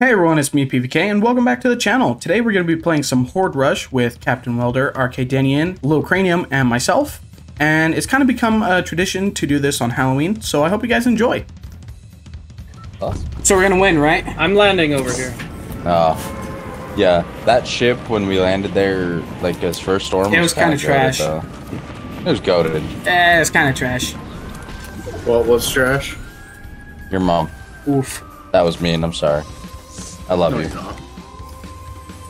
Hey everyone, it's me PVK and welcome back to the channel. Today we're going to be playing some Horde Rush with Captain Welder, Arkadenian, Lil Cranium, and myself. And it's kind of become a tradition to do this on Halloween, so I hope you guys enjoy. Awesome. So we're going to win, right? I'm landing over here. Oh, yeah. That ship when we landed there, like his first storm, It was kinda trash. though. It was goaded. Eh, it's kind of trash. What was trash? Your mom. Oof. That was mean. I'm sorry. I love No, you. not.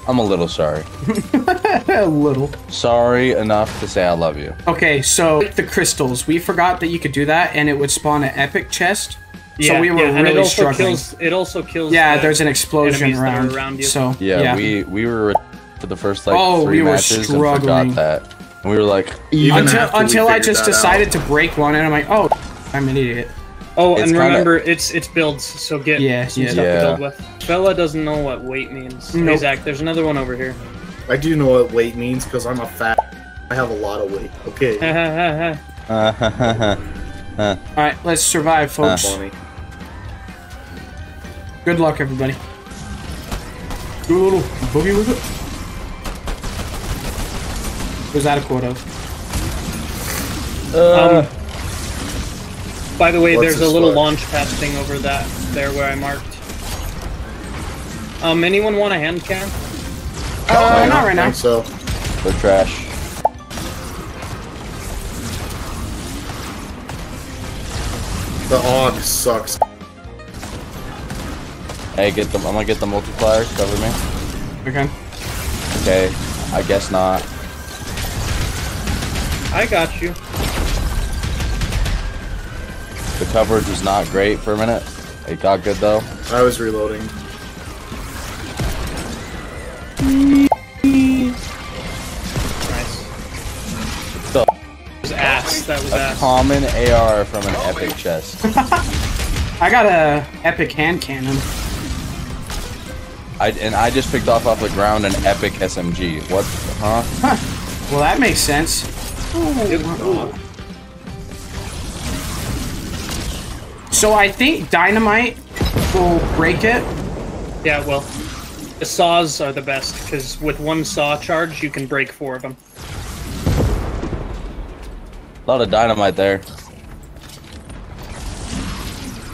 I'm a little sorry. a little. Sorry enough to say I love you. Okay, so the crystals. We forgot that you could do that and it would spawn an epic chest. Yeah, so we were yeah, and it really also struggling. kills. It also kills. yeah, the there's an explosion enemies around. around you. So, Yeah, we we were for the first like Oh, three we were matches struggling. and forgot that. And we were like, Even until we until I just decided out. to break one and I'm like, oh, I'm an idiot. Oh, It's and kinda- remember, it's it's builds. So get Yeah, some yeah. stuff Yeah. to build with. Bella doesn't know what weight means. Hey Zach, there's another one over here. I do know what weight means because I'm a fat. I have a lot of weight. Okay. All right, let's survive, folks. Funny. Good luck, everybody. Do a little boogie with it. Was that a quote of? Uh, um. By the way, What's there's a little for? launch pad thing over that there where I marked. Um, anyone want a hand can? Uh, I not right now. So they're trash. the Og sucks. Hey, get them. I'm gonna get the multipliers. Cover me. Okay. Okay. I guess not. I got you. The coverage was not great for a minute. It got good though. I was reloading. Nice. The That was ass. That was a ass. common AR from an epic chest. I got a epic hand cannon. I and I just picked off off the ground an epic SMG. What? Huh? Huh. Well, that makes sense. So I think dynamite will break it. Yeah, well, the saws are the best because with one saw charge, you can break four of them. A lot of dynamite there.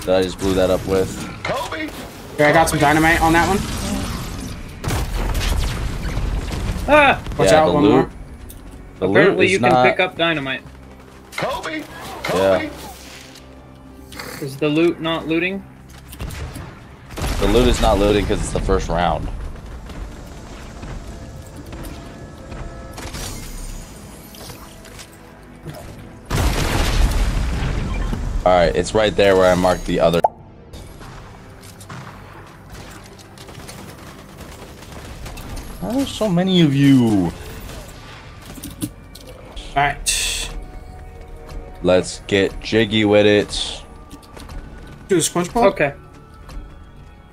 That I just blew that up with. Kobe. Here, I got some dynamite on that one. Ah! Watch yeah, out, one loot. more. The Apparently, loot is you can not. pick up dynamite. Kobe. Yeah, Is the loot not looting? the loot is not looting because it's the first round. All right, it's right there where I marked the other. Why are so many of you? All right. Let's get jiggy with it. Do the SpongeBob. Okay.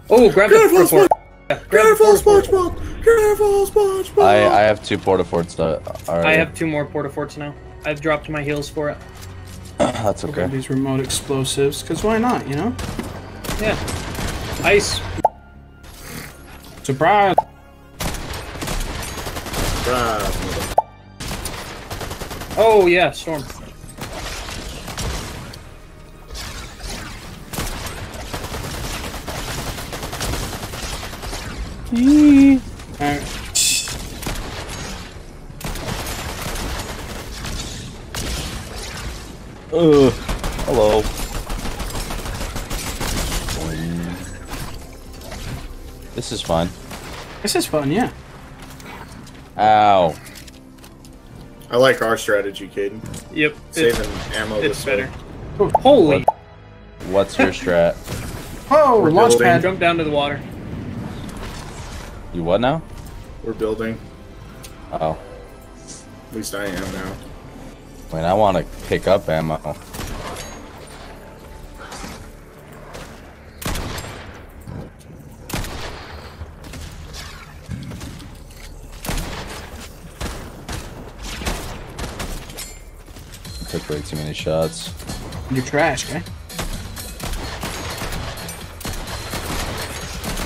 Oh, grab the Careful, report. Yeah, grab the Careful, report. SpongeBob! Careful, SpongeBob! I I have two porta forts. That are. I have two more porta forts now. I've dropped my heels for it. That's Okay. okay. These remote explosives, because why not, you know? Yeah. Ice. Surprise! Bruh. Oh yeah, storm. Alright. Ugh. Hello. This is fun. This is fun, yeah. Ow. I like our strategy, Caden. Yep. It's, Saving ammo it's this way. better. Holy! What's your strat? Oh, We're launch building. pad. Jump down to the water. You what now? We're building. Oh. At least I am now. Wait, I want to pick up ammo. Took way too many shots. You're trash, guy.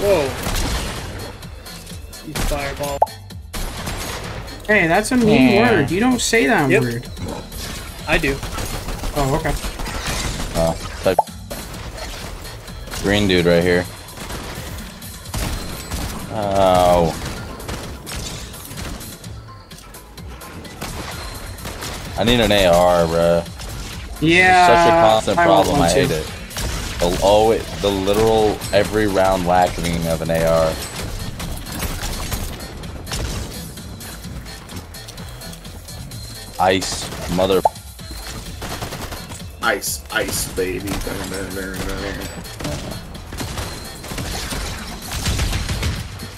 Whoa. You fireball. Hey, that's a mean Yeah. word. You don't say that Yep. word. I do. Oh, okay. Oh, type. Green dude right here. Oh. I need an AR, bro. Yeah. Such a constant I problem. I too. hate it. The, always, the literal every round lacking of an AR. Ice, mother. Ice, ice, baby.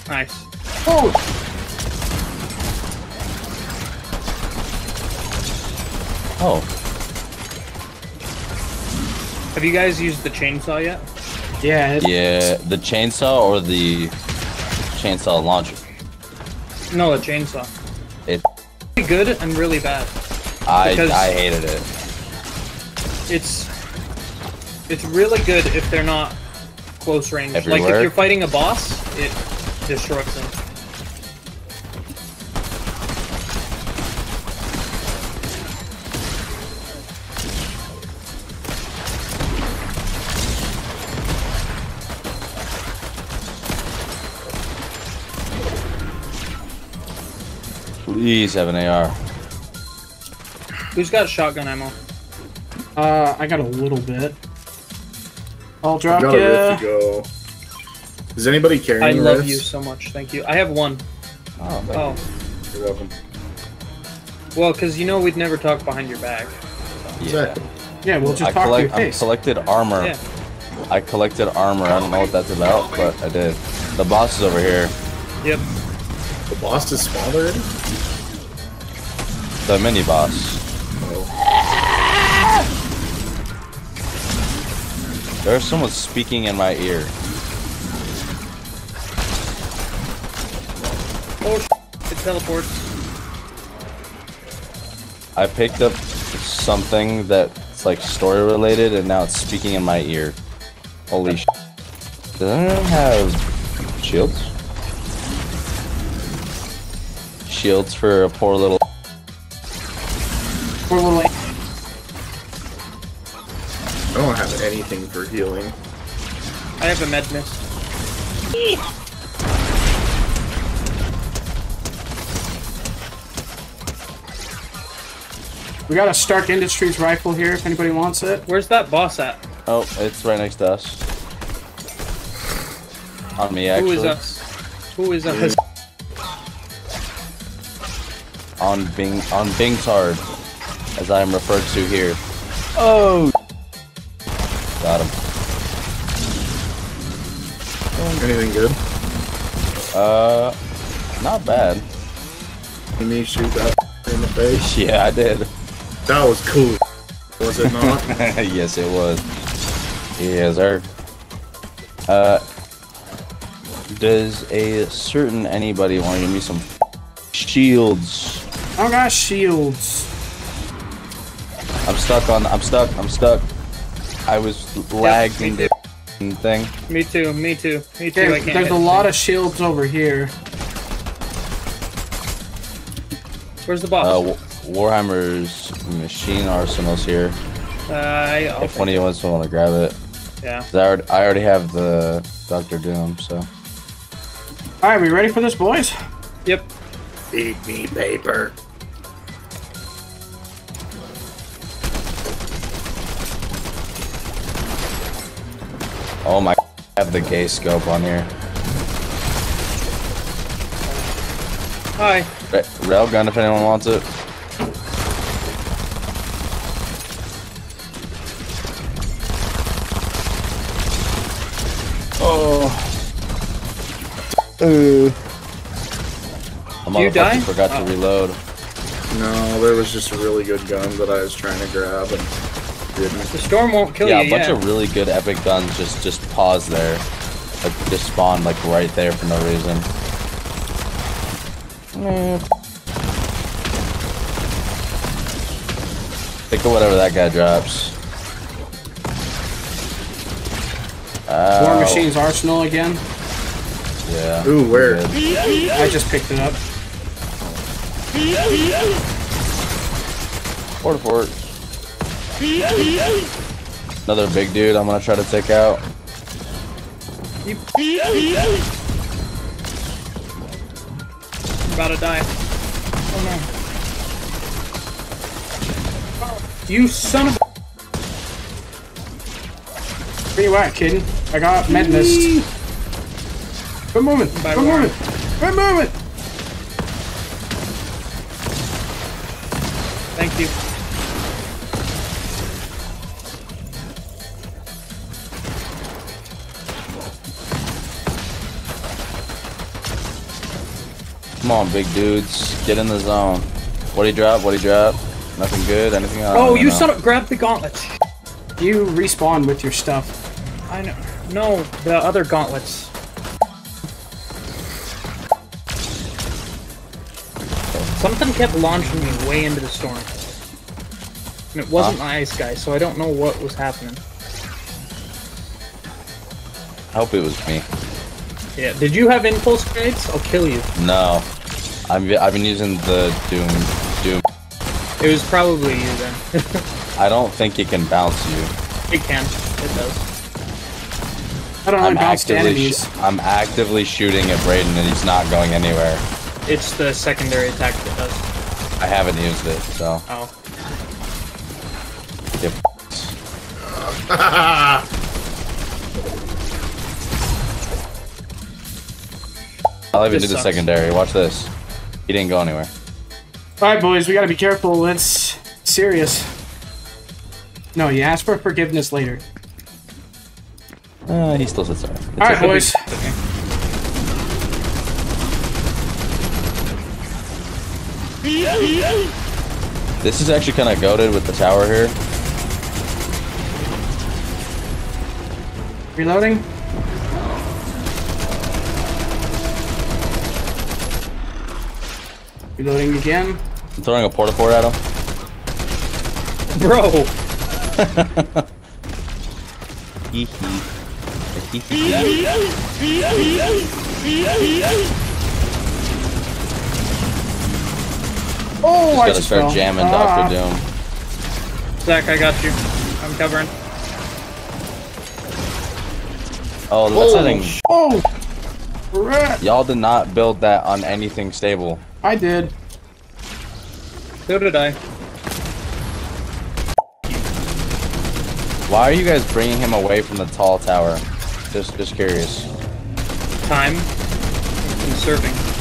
Nice. Oh, Oh, Have you guys used the chainsaw yet? yeah. It, yeah. The chainsaw or the chainsaw launcher? No, the chainsaw. It. Good and really bad. I I hated it. It's it's really good if they're not close range. Like if you're fighting a boss, it destroys them. Please have an AR. Who's got shotgun ammo? uh, I got a little bit. I'll drop Got a rift ya. to go. Is anybody carrying I love rifts? you so much. Thank you. I have one. Oh, thank Oh, You're welcome. well, because you know we'd never talk behind your back. yeah. Yeah, we'll just I talk collect. to your face. collected armor. Yeah. I collected armor. I don't know what that's about, but I did. The boss is over here. Yep. The boss is spawned already? The mini boss. Oh. There's someone speaking in my ear. Oh, sh- it teleports. I picked up something that's like story related, and now it's speaking in my ear. Holy sh! Does anyone have shields? Shields for a poor little. Poor little. I don't have anything for healing. I have a med mist. We got a Stark Industries rifle here if anybody wants it. Where's that boss at? Oh, it's right next to us. On me, actually. is us? Who is us? On Bing, on Bing's hard, as I am referred to here. Oh. Got him. Anything good? Uh, not bad. Let me shoot that in the face. Yeah, I did. That was cool. Was it not? yes, it was. Yes, sir. Uh, does a certain anybody want to give me some shields? I don't got shields. I'm stuck on. I'm stuck. I'm stuck. I was lagged me into the thing. Me too. Me too. Me too. I can't. there's a lot things. of shields over here. Where's the boss? Uh, Wa- Warhammer's machine arsenal's here. uh, I, I'll If one of you wants to want to grab it, yeah. 'Cause I already, I already have the Doctor Doom. So All right, we ready for this, boys? Yep. Feed me paper. Oh my, I have the gay scope on here. Hi. Ra- Railgun if anyone wants it. Oh. Uh. The You motherfucker die? forgot Oh. to reload. No, there was just a really good gun that I was trying to grab and didn't. The storm won't kill Yeah, you. Yeah, a bunch yeah. of really good epic guns just just pause there, like just spawn like right there for no reason. Mm. Think of whatever that guy drops. War oh. Machines Arsenal again. Yeah. Ooh, where? Good. I just picked it up. Port fort. Another big dude I'm gonna try to take out. About to die. Oh no. You son of a. Where you at, kid? I got med mist. Quit moving. By Quit where? moving. Quit moving. Thank you. Come on, big dudes. Get in the zone. What do you drop? What do you drop? Nothing good? Anything else? Oh, you son of grab the gauntlets. You respawn with your stuff. I know. No, the other gauntlets. Something kept launching me way into the storm. And it wasn't Huh? my ice guy, so I don't know what was happening. I hope it was me. Yeah, did you have impulse grenades? I'll kill you. No. I'm, I've been using the Doom. Doom. It was probably you then. I don't think it can bounce you. it can. It does. I don't know I'm bounce to actively, enemies. I'm actively shooting at Braden and he's not going anywhere. It's the secondary attack that does. I haven't used it, so. Oh. Get I'll even This do the sucks. secondary. Watch this. He didn't go anywhere. Alright, boys, we gotta be careful. It's serious. No, you ask for forgiveness later. Uh, he still sits sorry. It's Alright, okay. boys. This is actually kind of goaded with the tower here. Reloading. Reloading again. I'm throwing a porta fort at him. Bro! Hee hee. Hee hee. Oh, I Gotta just start fell. jamming Ah. Doctor Doom. Zach, I got you. I'm covering. Oh, that's the thing. Oh! Y'all did not build that on anything stable. I did. So did I. Why are you guys bringing him away from the tall tower? Just, just curious. Time. Conserving.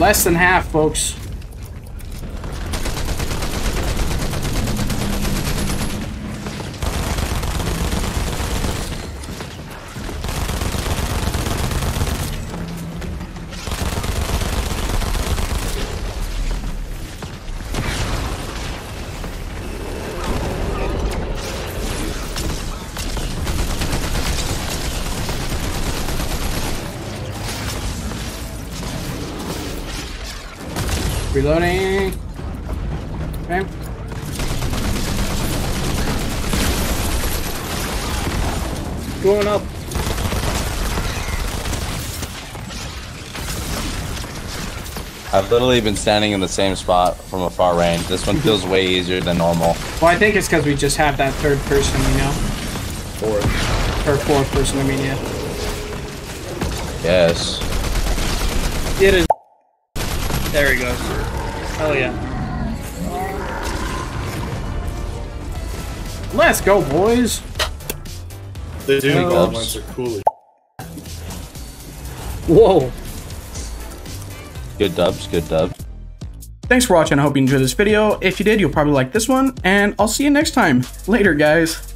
Less than half, folks. Reloading. Okay. Going up. I've literally been standing in the same spot from a far range. This one feels way easier than normal. Well, I think it's because we just have that third person, you know? Fourth. Or fourth person, I mean, yeah. Yes. It is. There he goes. Hell yeah. Let's go, boys! The Doom Dubs. gauntlets are cool. as Whoa. Good dubs, good dubs. Thanks for watching. I hope you enjoyed this video. If you did, you'll probably like this one, and I'll see you next time. Later, guys.